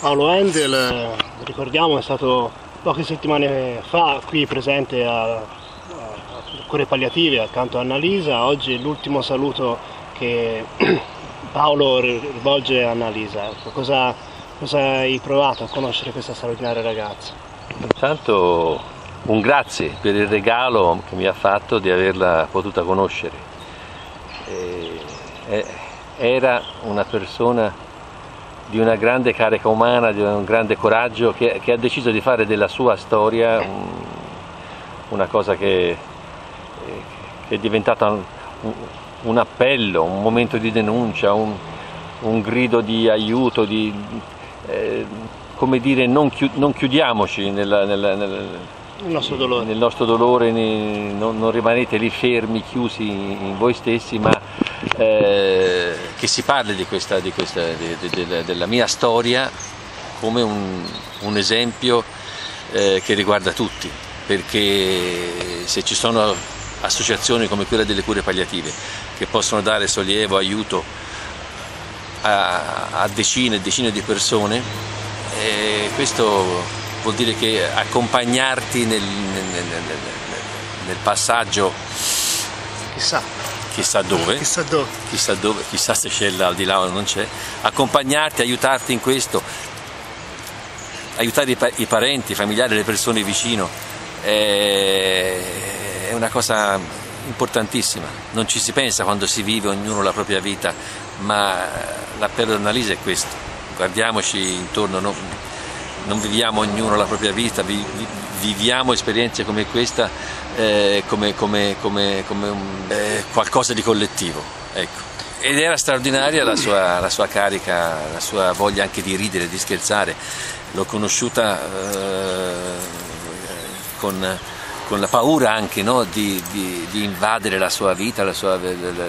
Paolo Endel, ricordiamo, è stato poche settimane fa qui presente a, a Cure Palliative accanto a Annalisa. Oggi è l'ultimo saluto che Paolo rivolge a Annalisa. Ecco, cosa, cosa hai provato a conoscere questa straordinaria ragazza? Intanto un grazie per il regalo che mi ha fatto di averla potuta conoscere. E, era una persona di una grande carica umana, di un grande coraggio, che, che ha deciso di fare della sua storia un, una cosa che, che, è diventata un, un, appello, un momento di denuncia, un, un grido di aiuto, di, eh, come dire non, chi, non chiudiamoci nella, nella, nel nostro dolore, nel nostro dolore non, non, rimanete lì fermi, chiusi in voi stessi, ma eh, che si parli di questa, di questa, di, della mia storia come un, un esempio eh, che riguarda tutti, perché se ci sono associazioni come quella delle cure palliative che possono dare sollievo, aiuto a, a decine e decine di persone, eh, questo vuol dire che accompagnarti nel, nel, nel, nel passaggio chissà chissà dove, chissà dove, chissà, dove, chissà se c'è al di là o non c'è, accompagnarti, aiutarti in questo, aiutare i, i parenti, i familiari, le persone vicino, è, è una cosa importantissima, non ci si pensa quando si vive ognuno la propria vita, ma l'appello di Annalisa è questo, guardiamoci intorno, non, non viviamo ognuno la propria vita, vi, vi, viviamo esperienze come questa eh, come, come, come, come un, eh, qualcosa di collettivo. Ecco. Ed era straordinaria la sua, la sua, carica, la sua voglia anche di ridere, di scherzare. L'ho conosciuta eh, con, con, la paura anche no? di, di, di, invadere la sua vita, la sua, la,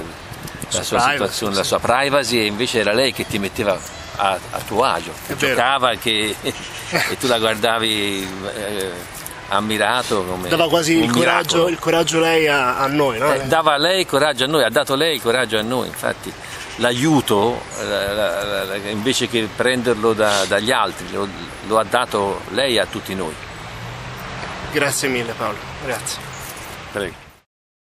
la sua situazione, la sua privacy e invece era lei che ti metteva a, a tuo agio, che giocava che, e tu la guardavi eh, ammirato. Come dava quasi il coraggio, il coraggio, lei a, a noi, no? eh, dava lei coraggio a noi, ha dato lei coraggio a noi, infatti l'aiuto invece che prenderlo da, dagli altri lo, lo ha dato lei a tutti noi. Grazie mille Paolo, grazie. Prego.